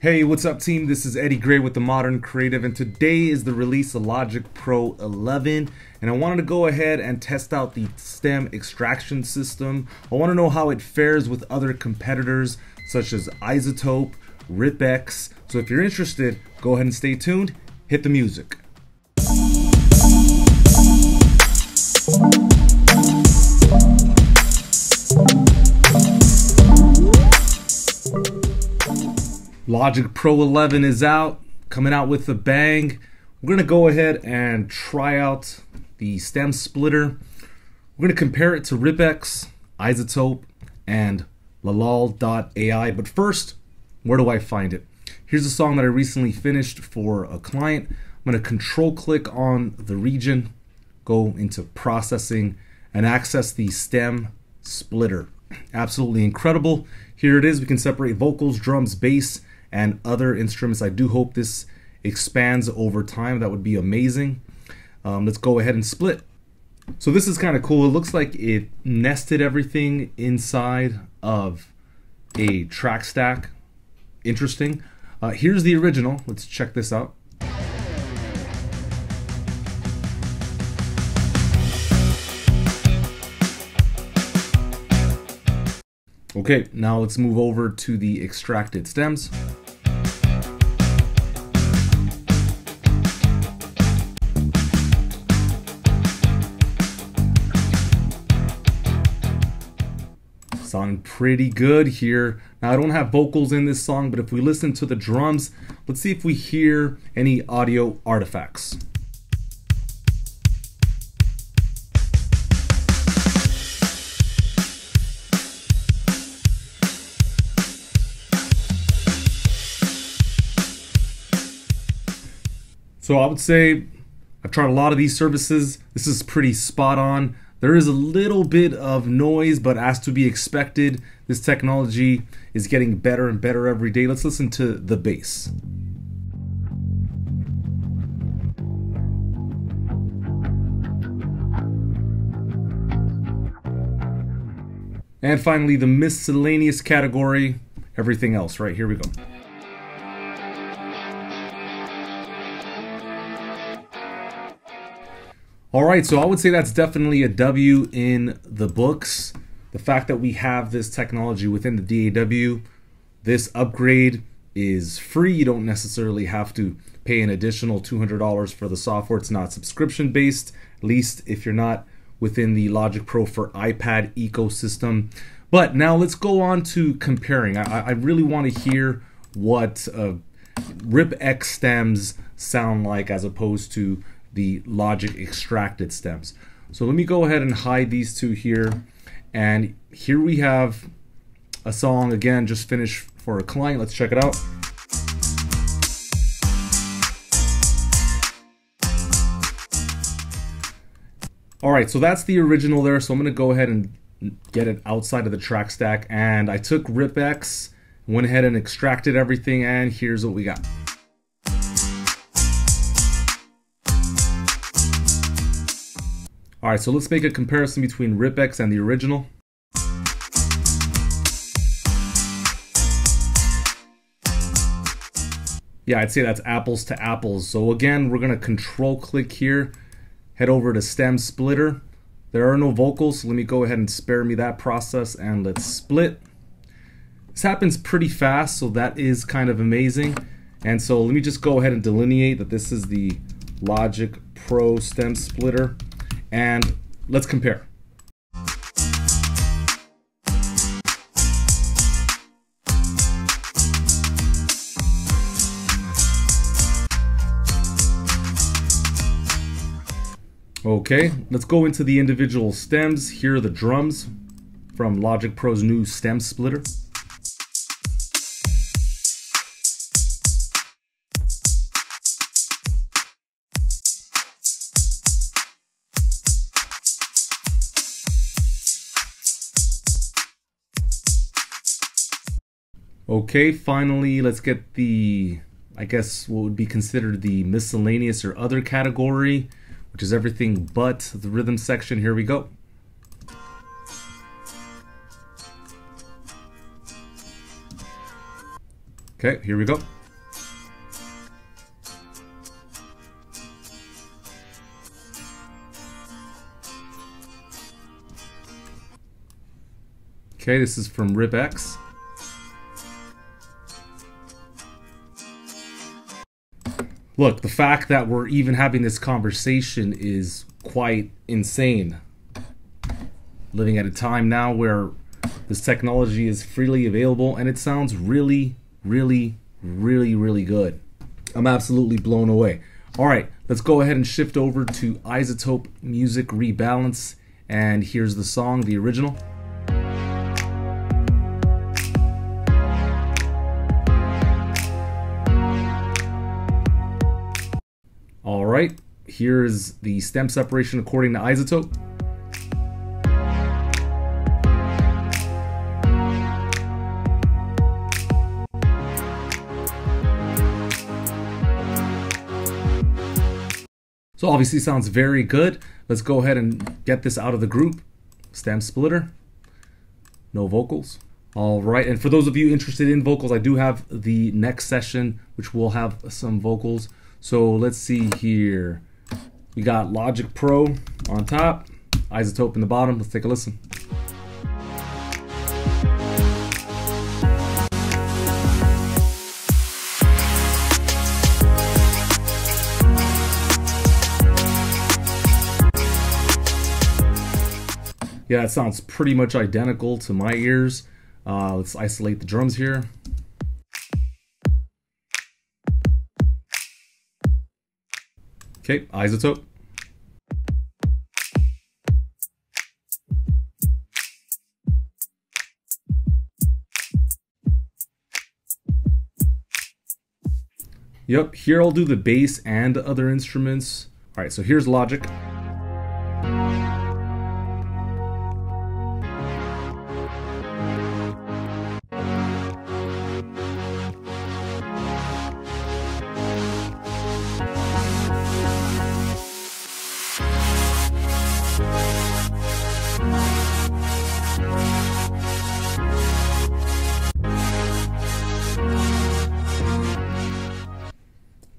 Hey, what's up, team? This is Eddie Grey with the Modern Creative, and today is the release of Logic Pro 11. And I wanted to go ahead and test out the stem extraction system. I want to know how it fares with other competitors such as iZotope, RipX. So if you're interested, go ahead and stay tuned. Hit the music. Logic Pro 11 is out, coming out with a bang. We're going to go ahead and try out the stem splitter. We're going to compare it to RipX, iZotope, and Lalal.ai. But first, where do I find it? Here's a song that I recently finished for a client. I'm going to control click on the region, go into processing, and access the stem splitter. Absolutely incredible. Here it is. We can separate vocals, drums, bass, and other instruments. I do hope this expands over time. That would be amazing. Um, let's go ahead and split. So this is kind of cool. It looks like it nested everything inside of a track stack. Interesting. Uh, here's the original. Let's check this out. Okay, now let's move over to the extracted stems. Sound pretty good here. Now I don't have vocals in this song, but if we listen to the drums, let's see if we hear any audio artifacts. So I would say I've tried a lot of these services. This is pretty spot on. There is a little bit of noise, but as to be expected, this technology is getting better and better every day. Let's listen to the bass. And finally, the miscellaneous category, everything else, right? Here we go. All right, so I would say that's definitely a W in the books. The fact that we have this technology within the DAW, this upgrade is free. You don't necessarily have to pay an additional $200 for the software. It's not subscription based, at least if you're not within the Logic Pro for iPad ecosystem. But now let's go on to comparing. I, I really want to hear what uh, RipX stems sound like as opposed to the logic extracted stems. So let me go ahead and hide these two here. And here we have a song, again, just finished for a client. Let's check it out. All right, so that's the original there. So I'm gonna go ahead and get it outside of the track stack. And I took RipX, went ahead and extracted everything, and here's what we got. All right, so let's make a comparison between RipX and the original. Yeah, I'd say that's apples to apples. So again, we're gonna control click here, head over to stem splitter. There are no vocals, so let me go ahead and spare me that process and let's split. This happens pretty fast, so that is kind of amazing. And so let me just go ahead and delineate that this is the Logic Pro stem splitter and let's compare. Okay, let's go into the individual stems. Here are the drums from Logic Pro's new stem splitter. Okay, finally, let's get the, I guess, what would be considered the miscellaneous or other category, which is everything but the rhythm section. Here we go. Okay, here we go. Okay, this is from RipX. Look, the fact that we're even having this conversation is quite insane. Living at a time now where this technology is freely available and it sounds really, really, really, really good. I'm absolutely blown away. All right, let's go ahead and shift over to iZotope Music Rebalance. And here's the song, the original. All right, here's the stem separation according to iZotope. So obviously sounds very good. Let's go ahead and get this out of the group. Stem splitter, no vocals. All right, and for those of you interested in vocals, I do have the next session, which will have some vocals. So let's see here. We got Logic Pro on top, iZotope in the bottom. Let's take a listen. Yeah, it sounds pretty much identical to my ears. Uh, let's isolate the drums here. Okay, iZotope. Yep, here I'll do the bass and other instruments. All right, so here's Logic.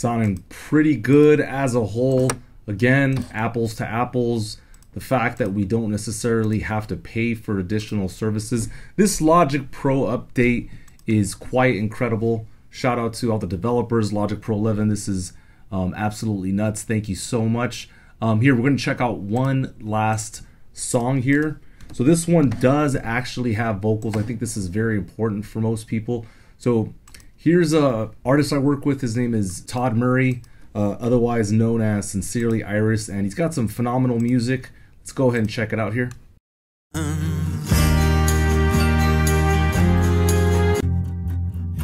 Sounding pretty good as a whole. Again, apples to apples. The fact that we don't necessarily have to pay for additional services. This Logic Pro update is quite incredible. Shout out to all the developers, Logic Pro 11. This is um, absolutely nuts. Thank you so much. Um, here, we're going to check out one last song here. So this one does actually have vocals. I think this is very important for most people. So Here's a artist I work with. His name is Todd Murray, uh, otherwise known as Sincerely Iris, and he's got some phenomenal music. Let's go ahead and check it out here.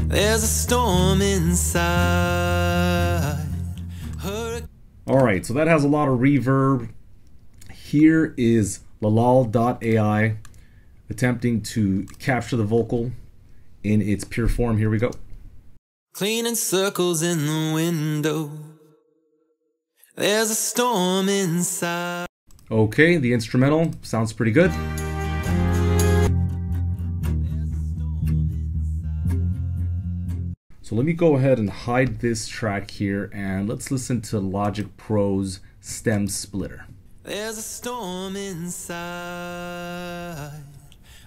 There's a storm inside. All right, so that has a lot of reverb. Here is Lalal.ai attempting to capture the vocal in its pure form. Here we go. Cleaning circles in the window. There's a storm inside. Okay, the instrumental sounds pretty good. So let me go ahead and hide this track here and let's listen to Logic Pro's stem splitter. There's a storm inside.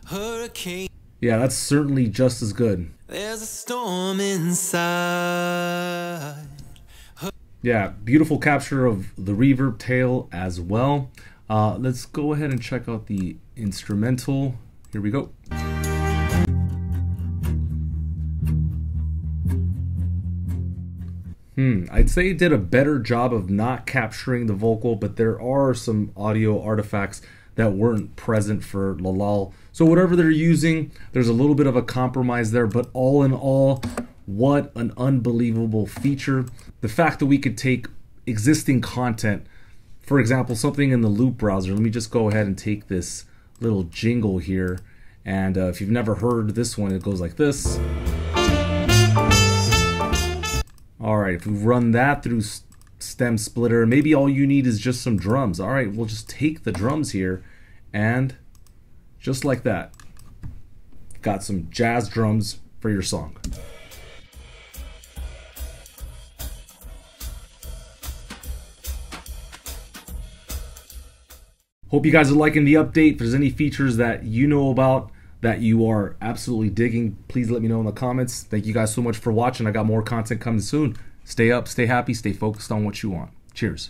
Hurricane yeah, that's certainly just as good. There's a storm inside. Yeah, beautiful capture of the reverb tail as well. Uh, let's go ahead and check out the instrumental. Here we go. Hmm, I'd say it did a better job of not capturing the vocal, but there are some audio artifacts that weren't present for Lalal. So whatever they're using, there's a little bit of a compromise there, but all in all, what an unbelievable feature. The fact that we could take existing content, for example, something in the loop browser. Let me just go ahead and take this little jingle here. And uh, if you've never heard this one, it goes like this. All right, if we run that through stem splitter. Maybe all you need is just some drums. All right, we'll just take the drums here and just like that, got some jazz drums for your song. Hope you guys are liking the update. If there's any features that you know about that you are absolutely digging, please let me know in the comments. Thank you guys so much for watching. I got more content coming soon. Stay up, stay happy, stay focused on what you want. Cheers.